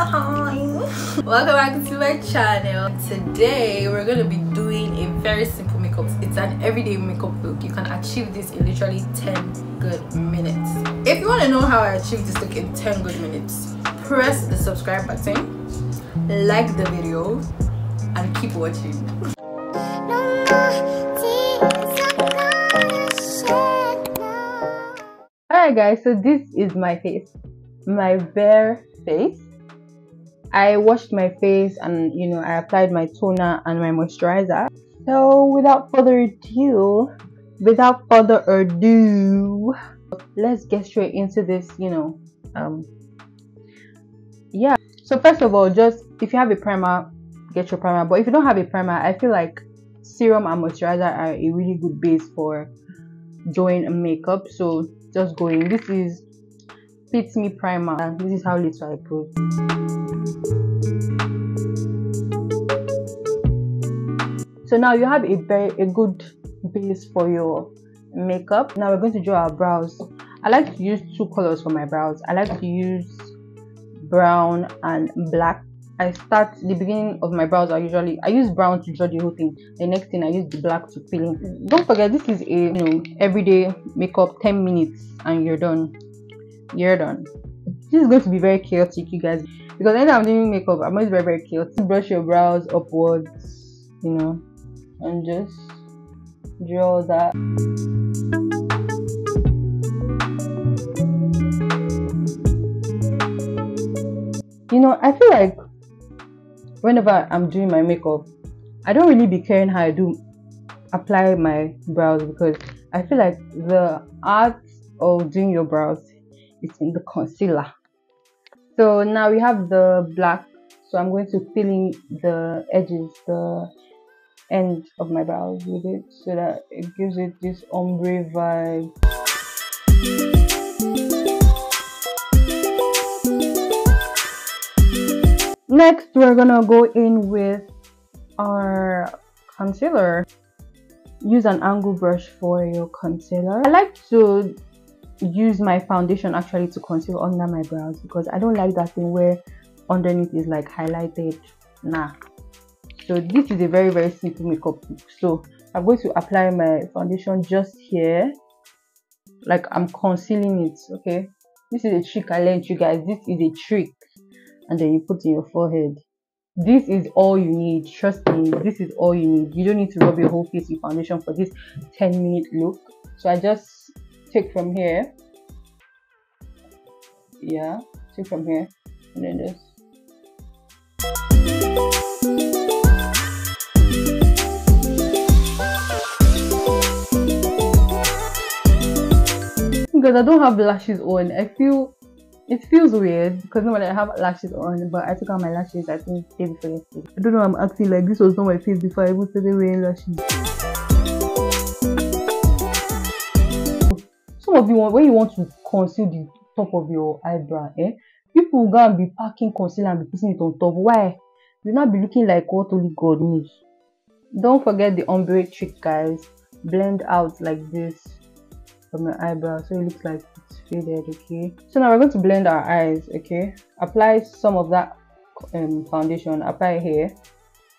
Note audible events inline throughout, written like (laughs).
(laughs) welcome back to my channel. Today we're to be doing a very simple makeup. It's an everyday makeup look. You can achieve this in literally 10 good minutes. If you want to know how i achieve this look in 10 good minutes press the subscribe button like the video and keep watching. Alright guys, so this is my face. My bare face. I washed my face and you know I applied my toner and my moisturizer. So without further ado, without further ado, let's get straight into this, you know. Um yeah. So first of all, just if you have a primer, get your primer. But if you don't have a primer, I feel like serum and moisturizer are a really good base for doing makeup. So just going this is Fit Me Primer this is how little I put. So now you have a very a good base for your makeup. Now we're going to draw our brows. I like to use two colors for my brows. I like to use brown and black. I start the beginning of my brows. I usually I use brown to draw the whole thing. The next thing I use the black to fill in. Don't forget this is a you know everyday makeup 10 minutes and you're done. You're done. This is going to be very chaotic, you guys, because anytime I'm doing makeup, I'm always very very chaotic. Brush your brows upwards, you know, and just draw that. You know, I feel like whenever I'm doing my makeup, I don't really be caring how I do apply my brows because I feel like the art of doing your brows is in the concealer. So now we have the black. So I'm going to fill in the edges, the end of my brows with it so that it gives it this ombre vibe. Next, we're gonna go in with our concealer. Use an angle brush for your concealer. I like to use my foundation actually to conceal under my brows because I don't like that thing where underneath is like highlighted. Nah. So this is a very very simple makeup look. So I'm going to apply my foundation just here. Like I'm concealing it, okay? This is a trick I learned you guys. This is a trick. And then you put in your forehead. This is all you need. Trust me, this is all you need. You don't need to rub your whole face with foundation for this 10 minute look. So I just take from here. Yeah, take from here. And then just because I don't have lashes on. I feel it feels weird because normally I have lashes on, but I took out my lashes I think day before yesterday. I don't know I'm acting like this was not my face before I even started wearing lashes. Some of you want when you want to conceal the top of your eyebrow, eh? People go and be packing concealer and be putting it on top. Why? You not be looking like what only God knows. Don't forget the ombre trick, guys. Blend out like this from your eyebrow so it looks like it's faded okay so now we're going to blend our eyes okay apply some of that um, foundation apply here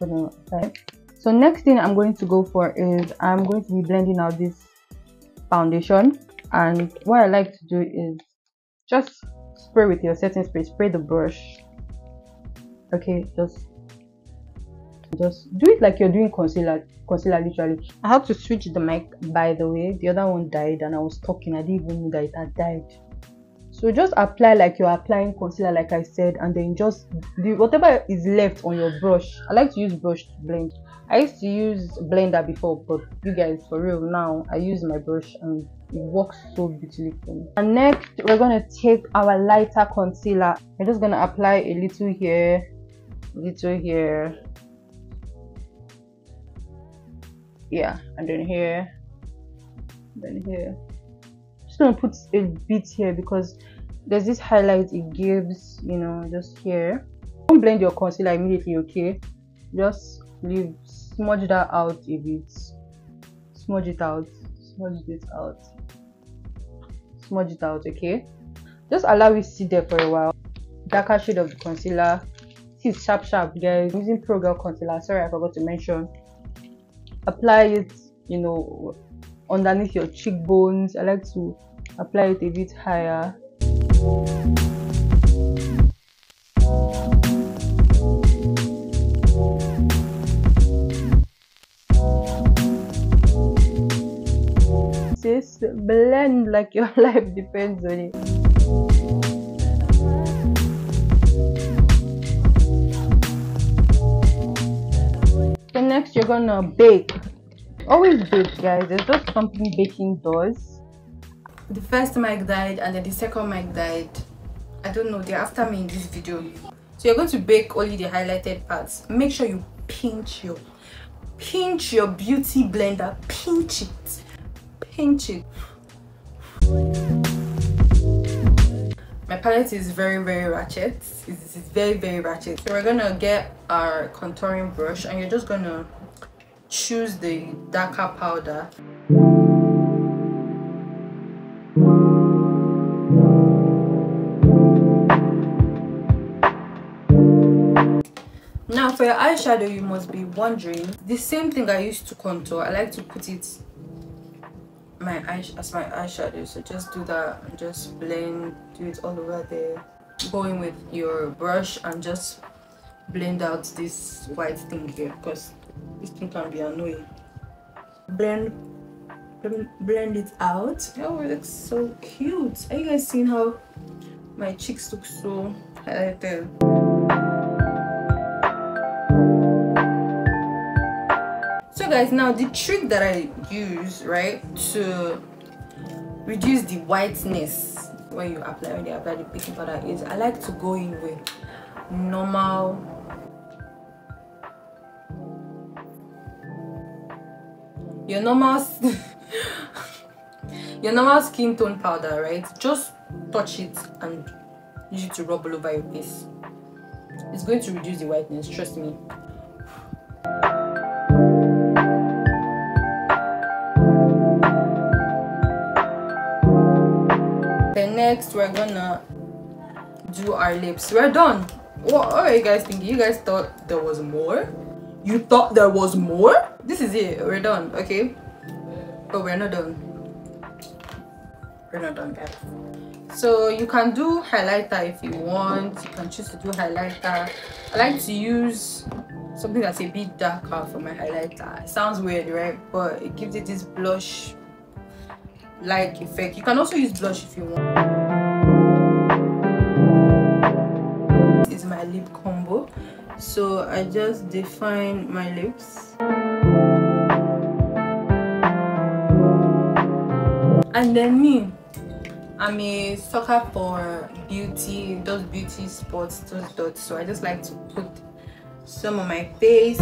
so next thing i'm going to go for is i'm going to be blending out this foundation and what i like to do is just spray with your setting spray spray the brush. Okay just just do it like you're doing concealer concealer literally. I had to switch the mic by the way. The other one died and i was talking. I didn't even know that it had died. So just apply like you're applying concealer like i said and then just the whatever is left on your brush. I like to use brush to blend. I used to use blender before but you guys for real now i use my brush and it works so beautifully for me. And next we're going to take our lighter concealer. We're just going to apply a little here a little here. Yeah and then here then here. Just gonna put a bit here because there's this highlight it gives you know just here. Don't blend your concealer immediately okay? Just leave smudge that out a bit. Smudge it out smudge this out smudge it out okay. Just allow it sit there for a while. Darker shade of the concealer. This is sharp sharp guys. I'm using pro girl concealer. Sorry i forgot to mention. Apply it you know underneath your cheekbones. I like to apply it a bit higher Sis, blend like your (laughs) life depends on it. So next you're gonna bake. Always bake guys, there's just something baking does. The first mic died and then the second mic died. I don't know, they're after me in this video. So you're going to bake only the highlighted parts. Make sure you pinch your pinch your beauty blender, pinch it my palette is very very ratchet. It's, it's very very ratchet. So we're gonna get our contouring brush and you're just gonna choose the darker powder. Now for your eyeshadow you must be wondering the same thing i used to contour. I like to put it my eye as my eyeshadow. So just do that and just blend do it all over there going with your brush and just blend out this white thing here because this thing can be annoying. Blend blend it out. Oh it looks so cute. Are you guys seeing how my cheeks look so highlighted guys now the trick that i use right to reduce the whiteness when you apply when you apply the baking powder is i like to go in with normal your normal (laughs) your normal skin tone powder right? Just touch it and use it to rub all over your face. It's going to reduce the whiteness trust me next we're gonna do our lips. We're done. What are you guys thinking? You guys thought there was more? You thought there was more? This is it. We're done. Okay. But we're not done. We're not done guys. So you can do highlighter if you want. You can choose to do highlighter. I like to use something that's a bit darker for my highlighter. It sounds weird right? But it gives it this blush like effect. You can also use blush if you want my lip combo. So i just define my lips. And then me i'm a sucker for beauty those beauty spots those dots. So i just like to put some on my face.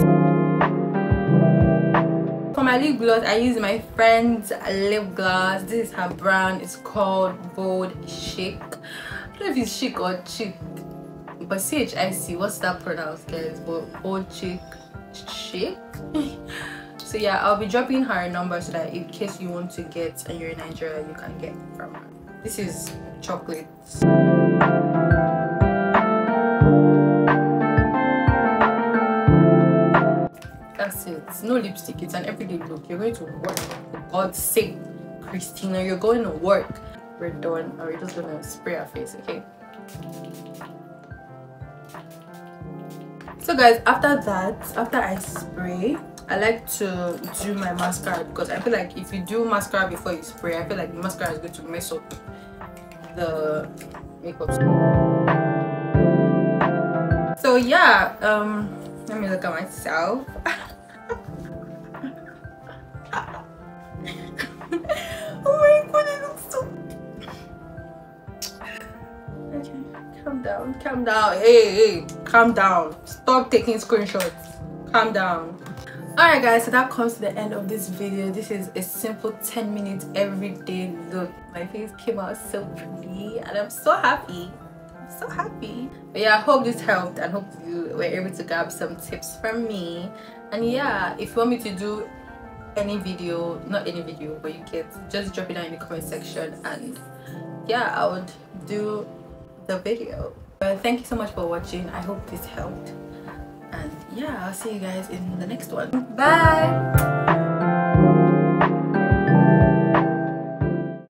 For my lip gloss i use my friend's lip gloss. This is her brand. It's called bold chic. I don't know if it's chic or chic but c-h-i-c I see. what's that pronounced guys? But bold chic chic (laughs) so yeah i'll be dropping her number so that in case you want to get and you're in nigeria you can get from her. This is chocolate. That's it. No lipstick. It's an everyday look. You're going to work. For god's sake christina. You're going to work. We're done. And we're just gonna spray our face okay so guys after that after i spray i like to do my mascara because i feel like if you do mascara before you spray i feel like the mascara is going to mess up the makeup. So yeah um let me look at myself (laughs) down. Calm down. Hey hey calm down. Stop taking screenshots. Calm down. Alright guys so that comes to the end of this video. This is a simple 10 minute everyday look. My face came out so pretty and i'm so happy. I'm so happy. But yeah i hope this helped and hope you were able to grab some tips from me. And yeah if you want me to do any video not any video but you get just drop it down in the comment section and yeah i would do the video thank you so much for watching. I hope this helped. And yeah i'll see you guys in the next one. Bye